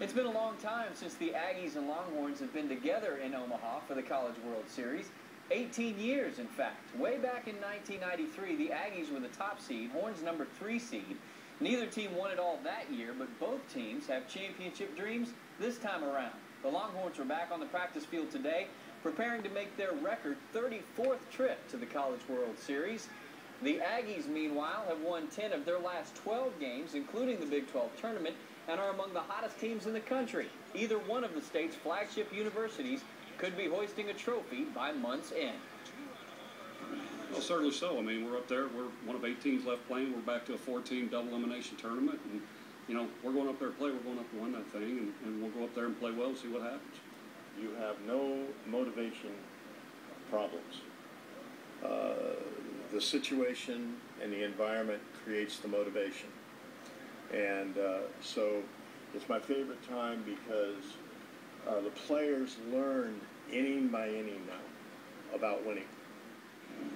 It's been a long time since the Aggies and Longhorns have been together in Omaha for the College World Series. 18 years, in fact. Way back in 1993, the Aggies were the top seed, Horns number three seed. Neither team won it all that year, but both teams have championship dreams this time around. The Longhorns are back on the practice field today, preparing to make their record 34th trip to the College World Series. The Aggies, meanwhile, have won 10 of their last 12 games, including the Big 12 tournament, and are among the hottest teams in the country. Either one of the state's flagship universities could be hoisting a trophy by month's end. Well, certainly so. I mean, we're up there. We're one of eight teams left playing. We're back to a four-team double elimination tournament, and you know we're going up there to play. We're going up to win that thing, and, and we'll go up there and play well and see what happens. You have no motivation problems. Uh, the situation and the environment creates the motivation. And uh, so it's my favorite time because uh, the players learn inning by inning now about winning.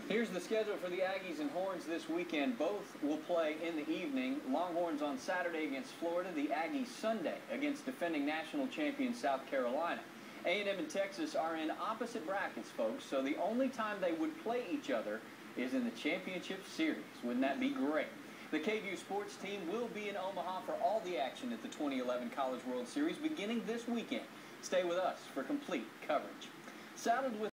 Here's the schedule for the Aggies and Horns this weekend. Both will play in the evening. Longhorns on Saturday against Florida. The Aggies Sunday against defending national champion South Carolina. A&M and Texas are in opposite brackets, folks, so the only time they would play each other is in the championship series. Wouldn't that be great? The KVUE sports team will be in Omaha for all the action at the 2011 College World Series beginning this weekend. Stay with us for complete coverage. Saddled with